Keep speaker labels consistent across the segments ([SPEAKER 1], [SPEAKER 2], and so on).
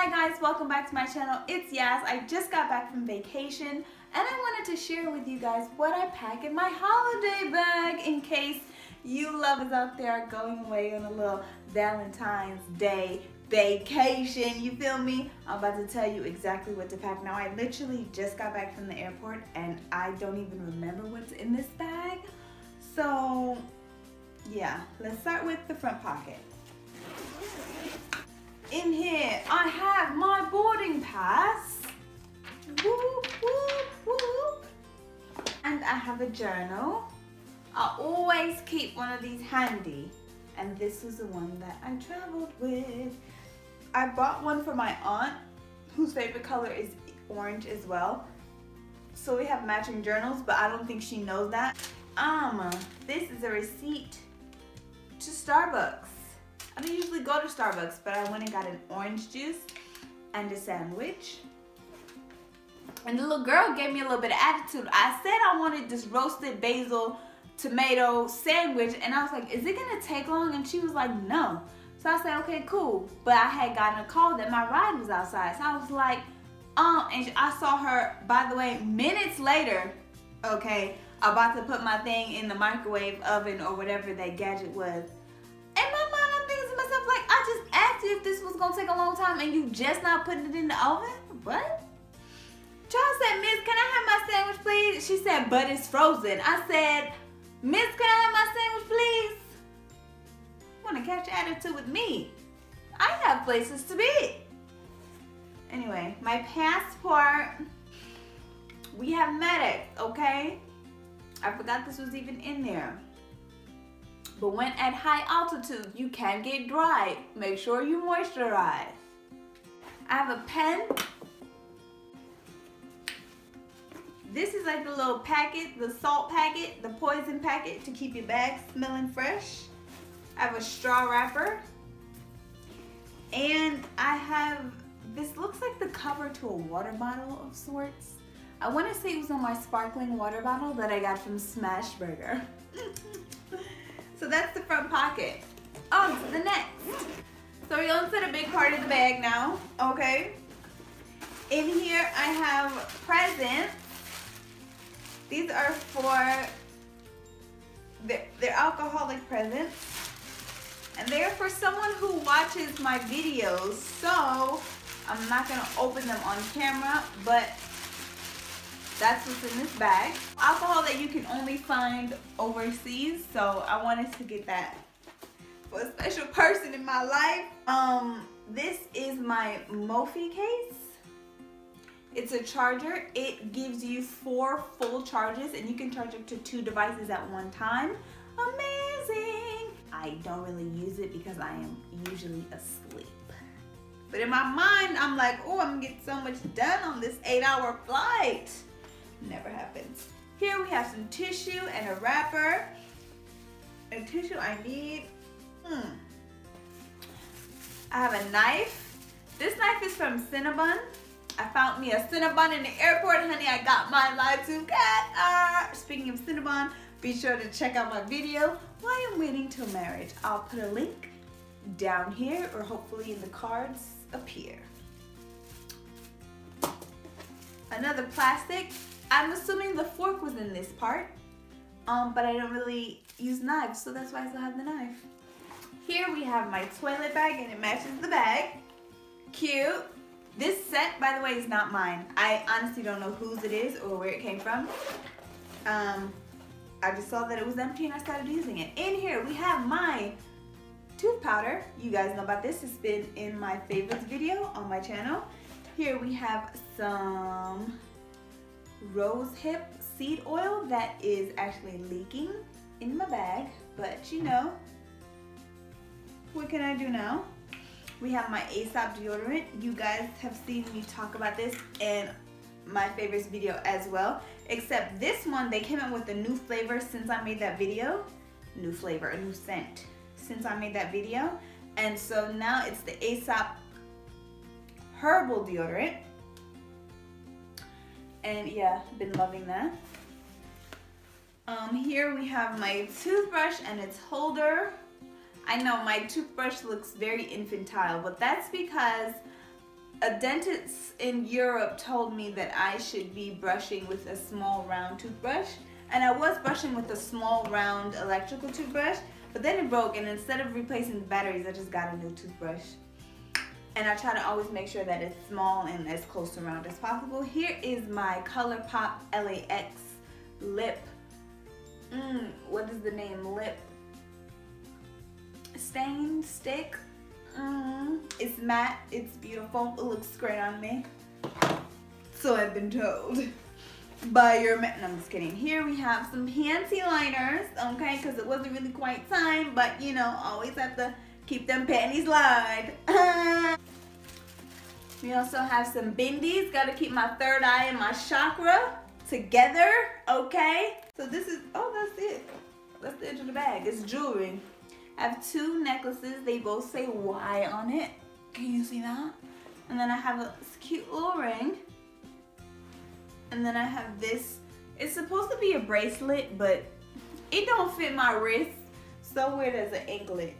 [SPEAKER 1] Hi guys, welcome back to my channel. It's Yas. I just got back from vacation and I wanted to share with you guys what I pack in my holiday bag in case you lovers out there are going away on a little Valentine's Day vacation. You feel me? I'm about to tell you exactly what to pack. Now I literally just got back from the airport and I don't even remember what's in this bag. So yeah, let's start with the front pocket. In here, I have my boarding pass. Whoop, whoop, whoop. And I have a journal. I always keep one of these handy. And this is the one that I traveled with. I bought one for my aunt, whose favorite color is orange as well. So we have matching journals, but I don't think she knows that. Um, this is a receipt to Starbucks. I don't usually go to Starbucks, but I went and got an orange juice and a sandwich. And the little girl gave me a little bit of attitude. I said I wanted this roasted basil tomato sandwich and I was like, is it gonna take long? And she was like, no. So I said, okay, cool. But I had gotten a call that my ride was outside. So I was like, um, and I saw her, by the way, minutes later, okay, about to put my thing in the microwave oven or whatever that gadget was. Gonna take a long time and you just not putting it in the oven? What? Child said, Miss, can I have my sandwich, please? She said, but it's frozen. I said, Miss, can I have my sandwich, please? Want to catch attitude with me? I have places to be. Anyway, my passport. We have medic, okay? I forgot this was even in there. But when at high altitude, you can get dry. Make sure you moisturize. I have a pen. This is like the little packet, the salt packet, the poison packet to keep your bag smelling fresh. I have a straw wrapper. And I have, this looks like the cover to a water bottle of sorts. I want to say it was on my sparkling water bottle that I got from Smashburger. so that's the front pocket. On to the next. So going to set a big part of the bag now, okay? In here I have presents. These are for, they're, they're alcoholic presents. And they're for someone who watches my videos. So I'm not gonna open them on camera, but that's what's in this bag. Alcohol that you can only find overseas. So I wanted to get that for a special person in my life. Um, this is my Mophie case. It's a charger. It gives you four full charges and you can charge up to two devices at one time. Amazing. I don't really use it because I am usually asleep. But in my mind, I'm like, oh, I'm gonna get so much done on this eight hour flight. Never happens. Here we have some tissue and a wrapper. A tissue I need. Hmm. I have a knife. This knife is from Cinnabon. I found me a Cinnabon in the airport, honey. I got my live to cat. Uh, speaking of Cinnabon, be sure to check out my video, Why I'm Waiting Till Marriage. I'll put a link down here or hopefully in the cards up here. Another plastic. I'm assuming the fork was in this part, um, but I don't really use knives, so that's why I still have the knife. Here we have my toilet bag and it matches the bag. Cute. This set, by the way, is not mine. I honestly don't know whose it is or where it came from. Um, I just saw that it was empty and I started using it. In here, we have my tooth powder. You guys know about this. It's been in my favorites video on my channel. Here we have some rose hip seed oil that is actually leaking in my bag, but you know, what can I do now? We have my Aesop deodorant. You guys have seen me talk about this in my favorites video as well. Except this one, they came out with a new flavor since I made that video. New flavor, a new scent since I made that video. And so now it's the Aesop herbal deodorant. And yeah, been loving that. Um, here we have my toothbrush and its holder. I know my toothbrush looks very infantile, but that's because a dentist in Europe told me that I should be brushing with a small round toothbrush. And I was brushing with a small round electrical toothbrush, but then it broke and instead of replacing the batteries, I just got a new toothbrush. And I try to always make sure that it's small and as close to round as possible. Here is my ColourPop LAX lip, mm, what is the name, lip stain stick Mm, it's matte, it's beautiful, it looks great on me. So I've been told by your. No, I'm just kidding. Here we have some panty liners, okay, because it wasn't really quite time, but you know, always have to keep them panties lined. we also have some bindies, gotta keep my third eye and my chakra together, okay? So this is, oh, that's it. That's the edge of the bag, it's jewelry. I have two necklaces. They both say Y on it. Can you see that? And then I have a cute little ring. And then I have this. It's supposed to be a bracelet, but it don't fit my wrist. So weird as an anklet.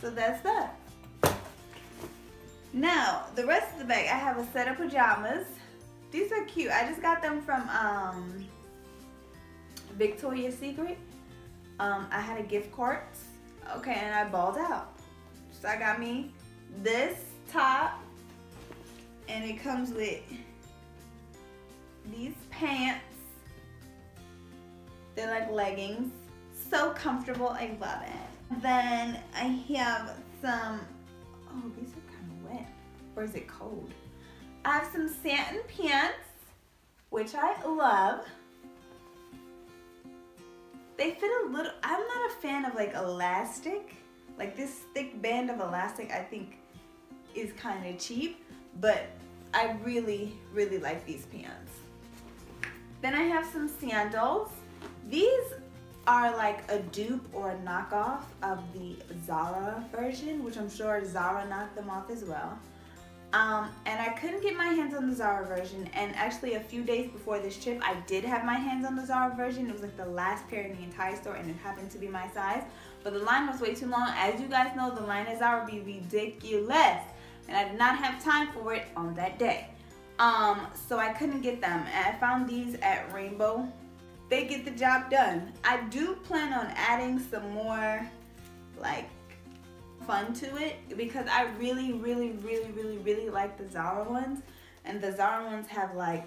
[SPEAKER 1] So that's that. Now, the rest of the bag, I have a set of pajamas. These are cute. I just got them from um, Victoria's Secret um, I had a gift card. Okay, and I balled out. So I got me this top and it comes with these pants. They're like leggings. So comfortable, I love it. Then I have some, oh, these are kind of wet. Or is it cold? I have some satin pants, which I love. They fit a little, I'm not a fan of like elastic. Like this thick band of elastic I think is kind of cheap, but I really, really like these pants. Then I have some sandals. These are like a dupe or a knockoff of the Zara version, which I'm sure Zara knocked them off as well. Um, and I couldn't get my hands on the Zara version. And actually a few days before this trip, I did have my hands on the Zara version. It was like the last pair in the entire store and it happened to be my size. But the line was way too long. As you guys know, the line at Zara be ridiculous. And I did not have time for it on that day. Um, so I couldn't get them. And I found these at Rainbow. They get the job done. I do plan on adding some more like fun to it because I really, really, really, really, really like the Zara ones. And the Zara ones have like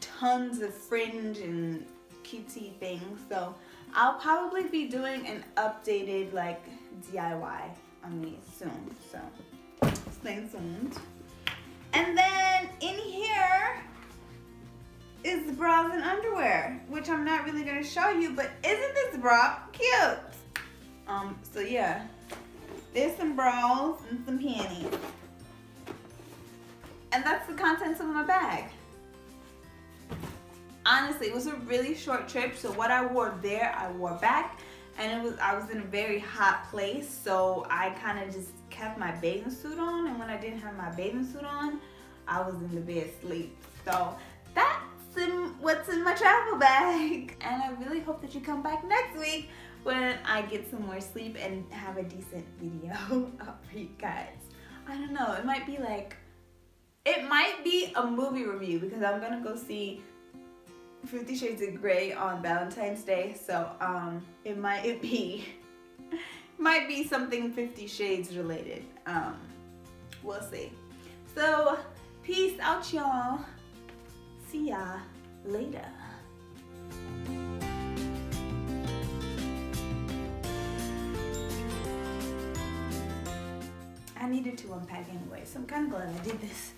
[SPEAKER 1] tons of fringe and cutesy things. So I'll probably be doing an updated like DIY on these soon. So stay tuned. And then in here is bras and underwear, which I'm not really gonna show you, but isn't this bra cute? Um, so yeah, there's some bras and some panties. And that's the contents of my bag. Honestly, it was a really short trip, so what I wore there, I wore back. And it was I was in a very hot place, so I kind of just kept my bathing suit on. And when I didn't have my bathing suit on, I was in the bed asleep. So that's in, what's in my travel bag. And I really hope that you come back next week when I get some more sleep and have a decent video up for you guys. I don't know, it might be like, it might be a movie review because I'm gonna go see Fifty Shades of Grey on Valentine's Day, so um, it might it be, might be something Fifty Shades related. Um, we'll see. So, peace out y'all. See ya later. I needed to unpack anyway, so I'm kind of glad I did this.